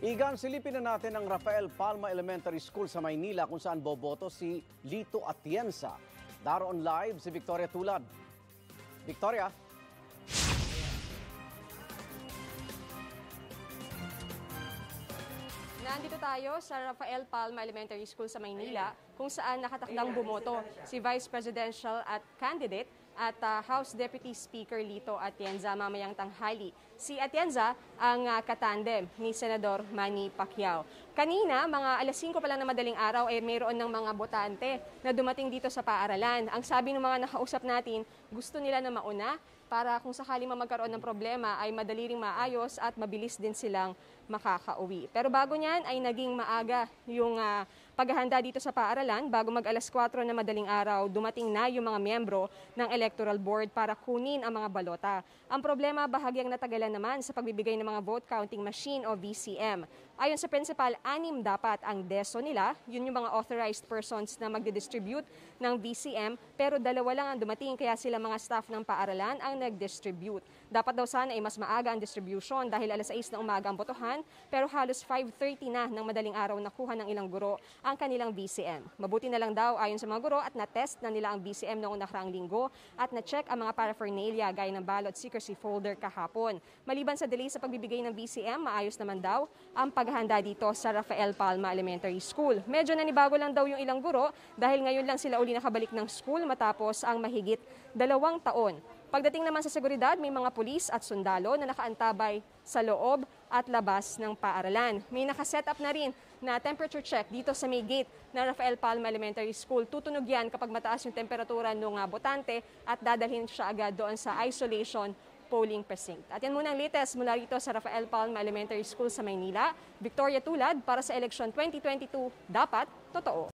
Igan, silipin na natin ang Rafael Palma Elementary School sa Maynila kung saan boboto si Lito Atienza. Daroon live si Victoria Tulad. Victoria? Nandito tayo sa Rafael Palma Elementary School sa Maynila kung saan nakatakdang bumoto si Vice Presidential at candidate at ah, House Deputy Speaker Lito Atienza mamayang tanghali. Si Atienza ang ah, katandem ni Senador Manny Pacquiao. Kanina, mga alas 5 pa lang na madaling araw, ay mayroon ng mga botante na dumating dito sa paaralan. Ang sabi ng mga nakausap natin, gusto nila na mauna para kung sakali man magkaroon ng problema ay madali ring maayos at mabilis din silang makakauwi. Pero bago niyan ay naging maaga yung ah, paghahanda dito sa paaralan. Bago mag alas 4 na madaling araw, dumating na yung mga miyembro ng Electoral Board para kunin ang mga balota. Ang problema bahagyang natagalan naman sa pagbibigay ng mga vote counting machine o VCM. Ayon sa principal, anim dapat ang deso nila. Yun yung mga authorized persons na magdidistribute ng VCM. Pero dalawa lang ang dumating kaya sila mga staff ng paaralan ang nag-distribute. Dapat daw sana ay mas maaga ang distribution dahil alas 6 na umaga ang botohan. Pero halos 5.30 na ng madaling araw nakuha ng ilang guro ang kanilang VCM. Mabuti na lang daw ayon sa mga guro at na-test na nila ang VCM noong nakaraang linggo at na-check ang mga paraphernalia gaya ng ballot secrecy folder kahapon. Maliban sa delay sa pagbibigay ng VCM, maayos naman daw ang paghahanda dito sa Rafael Palma Elementary School. Medyo nanibago lang daw yung ilang guro dahil ngayon lang sila uli nakabalik ng school matapos ang mahigit dalawang taon Pagdating naman sa seguridad, may mga pulis at sundalo na nakaantabay sa loob at labas ng paaralan. May nakaset up na rin na temperature check dito sa may gate ng Rafael Palma Elementary School. Tutunog yan kapag mataas yung temperatura ng ah, botante at dadalhin siya agad doon sa isolation polling precinct. At yan muna ang latest mula rito sa Rafael Palma Elementary School sa Maynila. Victoria Tulad para sa election 2022, dapat totoo.